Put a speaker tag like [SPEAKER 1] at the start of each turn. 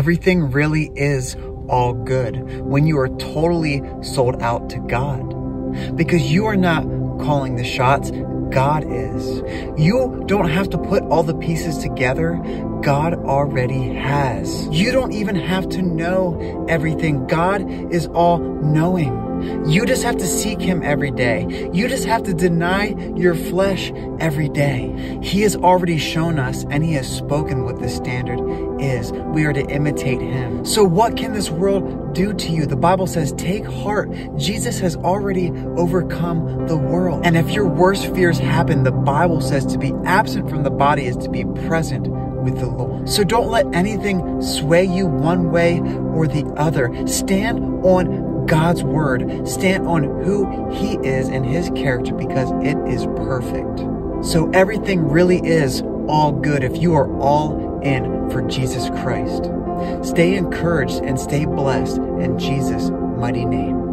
[SPEAKER 1] everything really is all good when you are totally sold out to God. Because you are not calling the shots, God is. You don't have to put all the pieces together. God already has. You don't even have to know everything. God is all knowing. You just have to seek him every day. You just have to deny your flesh every day. He has already shown us and he has spoken what the standard is. We are to imitate him. So what can this world do to you? The Bible says, take heart. Jesus has already overcome the world. And if your worst fears happen, the Bible says to be absent from the body is to be present with the Lord. So don't let anything sway you one way or the other. Stand on God's word. Stand on who he is and his character because it is perfect. So everything really is all good if you are all in for Jesus Christ. Stay encouraged and stay blessed in Jesus' mighty name.